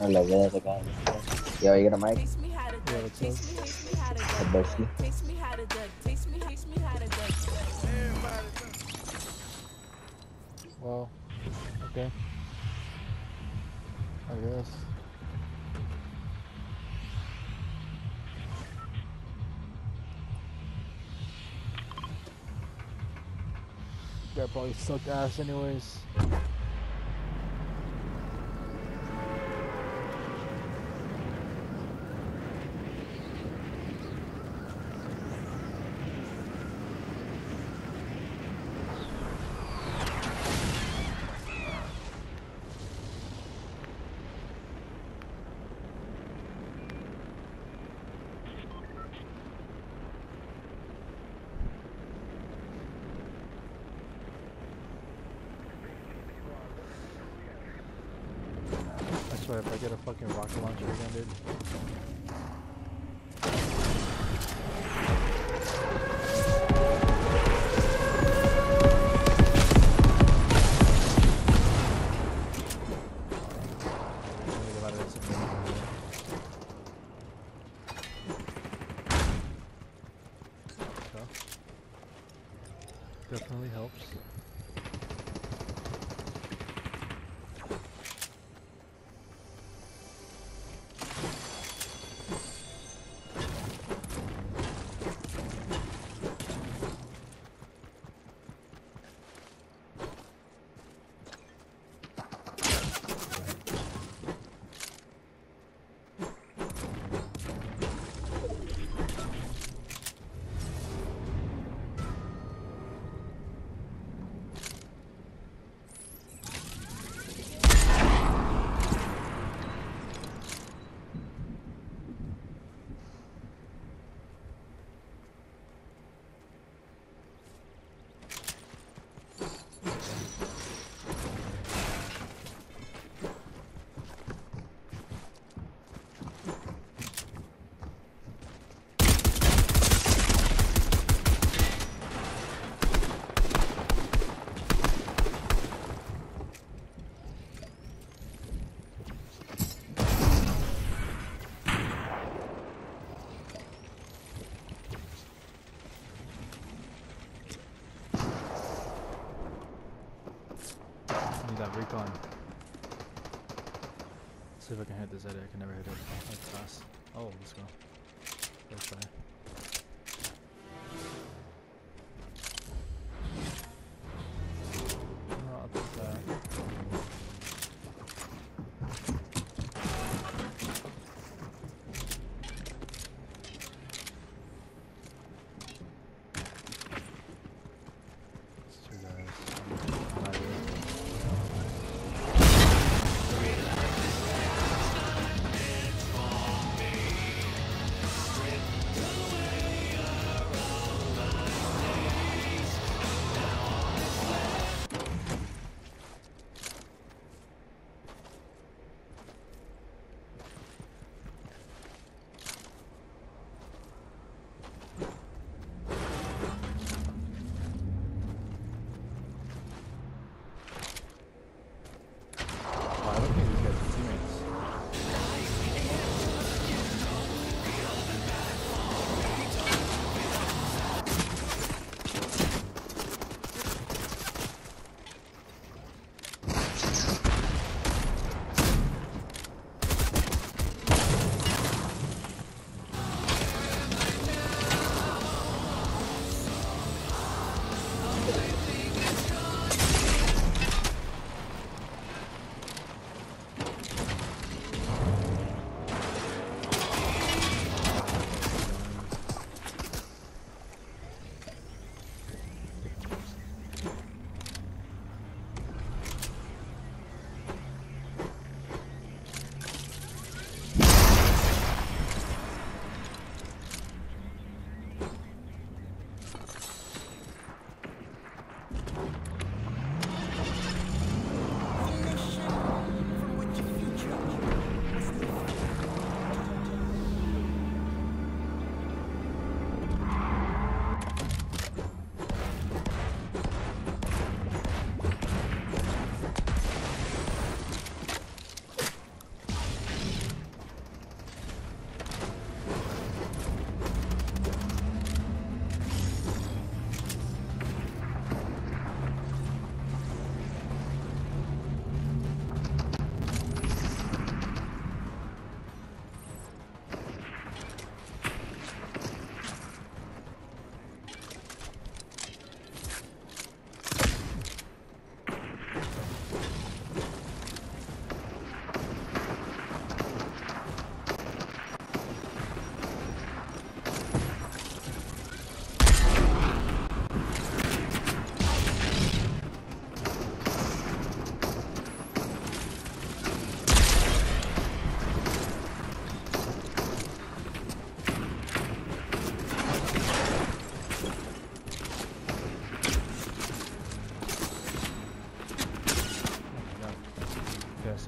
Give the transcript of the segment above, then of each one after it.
A la verga. ¿Y va a ir a Mike? Yeah, what's up? A Bessie. Well, okay. I guess. Guy probably sucked ass anyways. If I get a fucking rocket launcher again, dude. See if I can hit this edit. I can never hit it. That's fast. Oh, let's go. Let's try.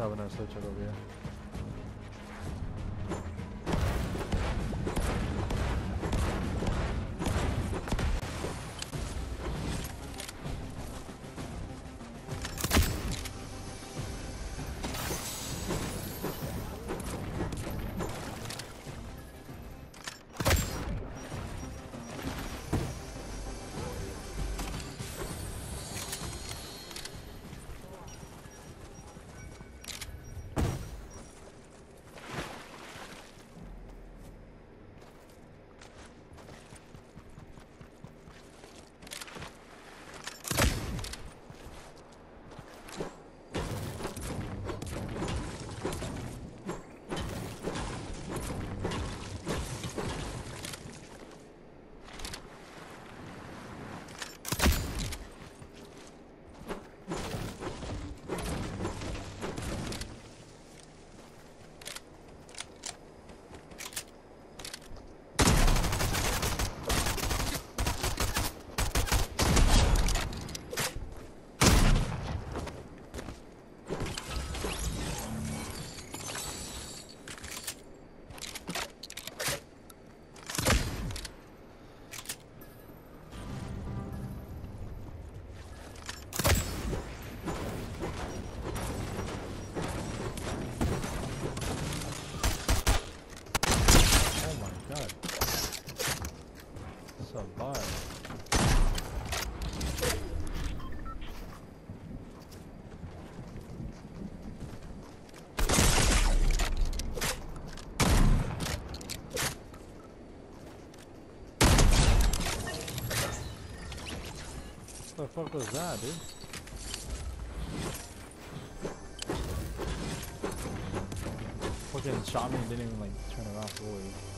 अच्छा बना हो गया fuck was that, dude? Fucking shot me and didn't even like turn around fully.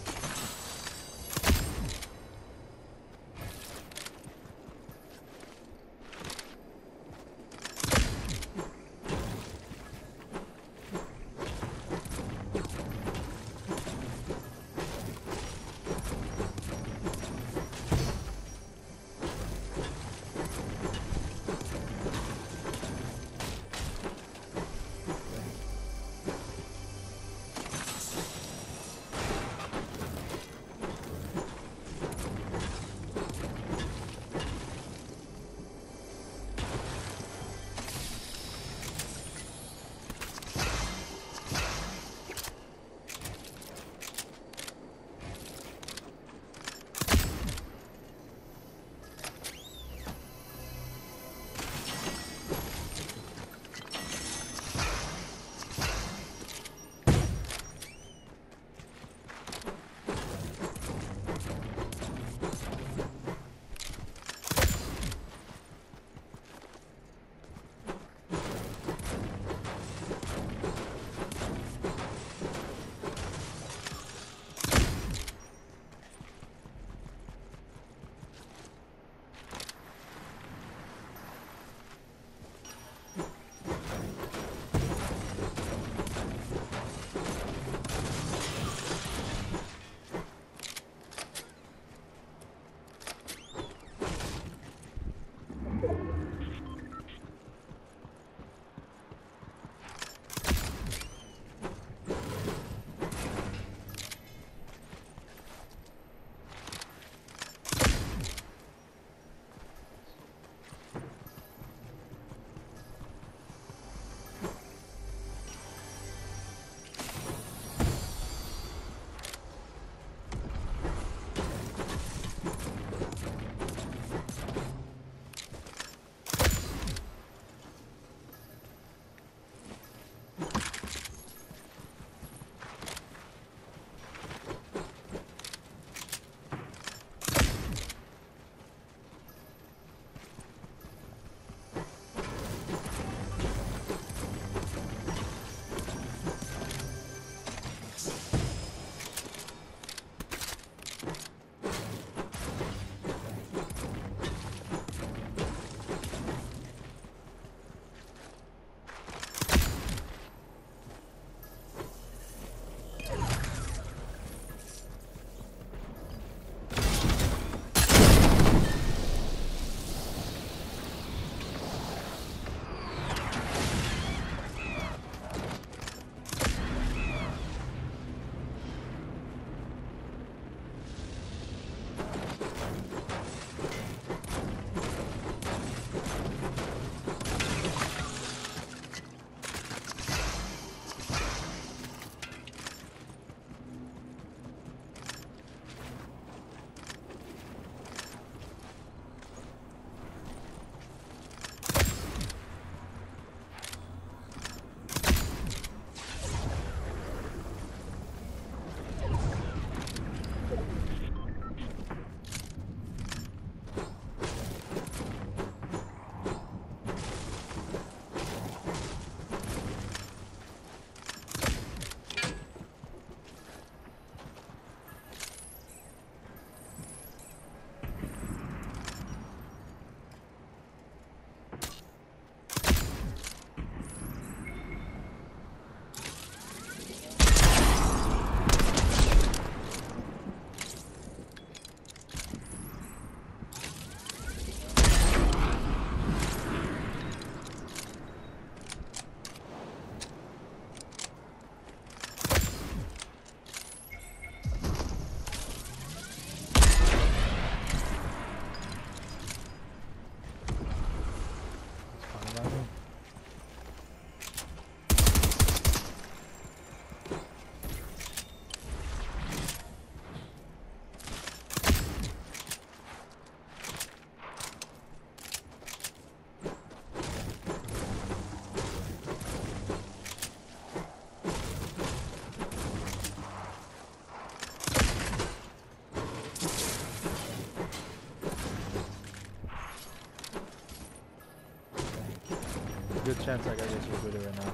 Chance I gotta get rebooted right now.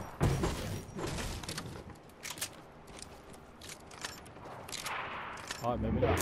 Oh, maybe not.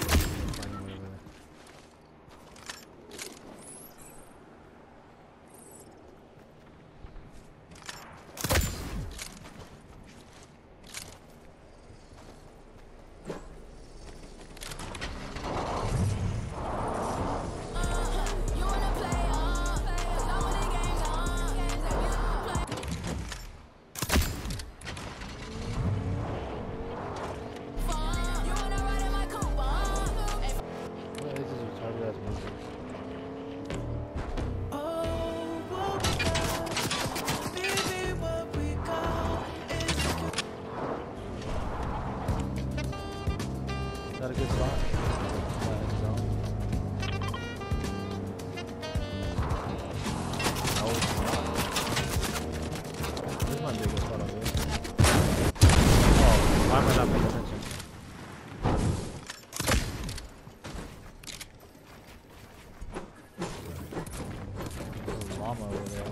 There's over there.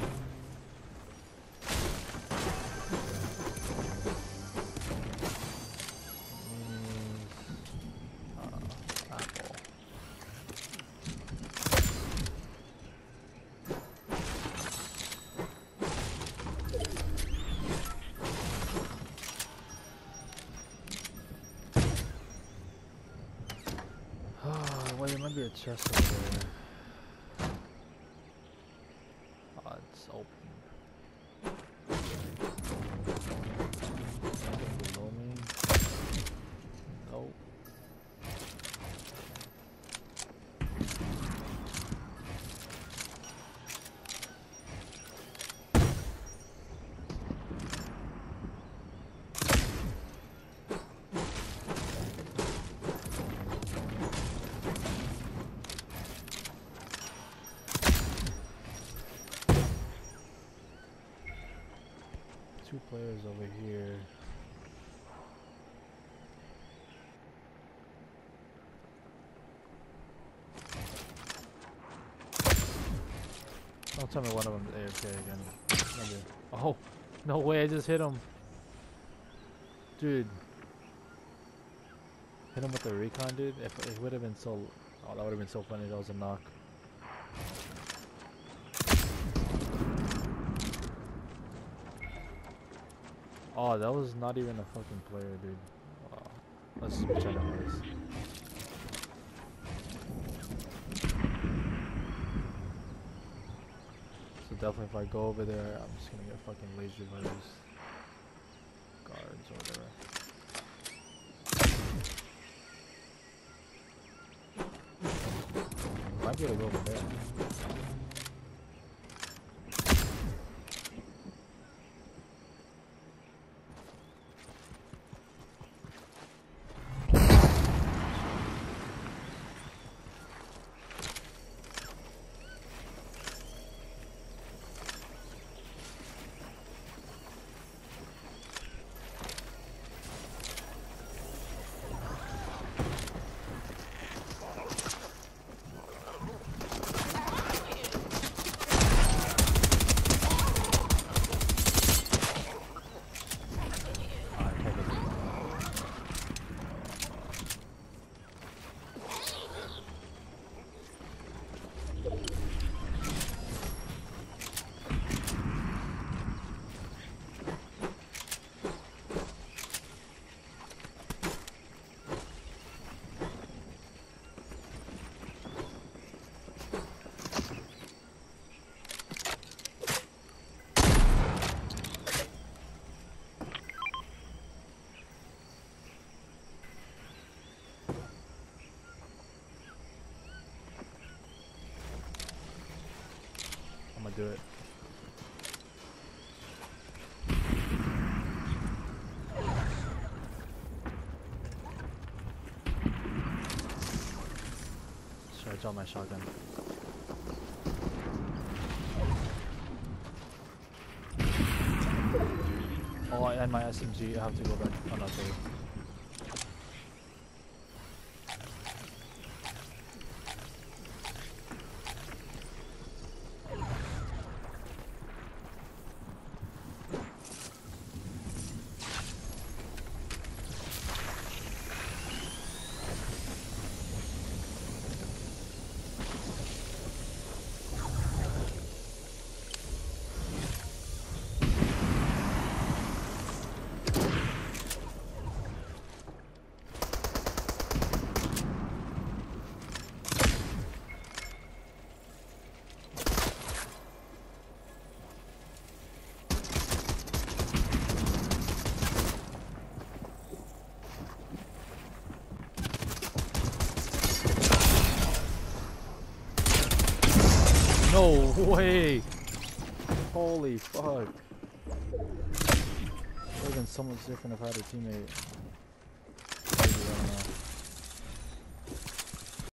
Oh, well, there might be a chest over there. Players over here. Don't tell me one of them is AFK again. Oh, no way! I just hit him, dude. Hit him with the recon, dude. If it would have been so, oh, that would have been so funny. That was a knock. Oh, that was not even a fucking player, dude. Wow. Let's check on this. So definitely if I go over there, I'm just gonna get fucking laser virus guards or whatever. Might be able to go over there. Ah, I can't get through. I'm gonna do it. Charge on my shotgun. Oh, and my SMG. I have to go back. Oh, no, sorry. No way! Holy fuck. Would have been so much different if I had a teammate.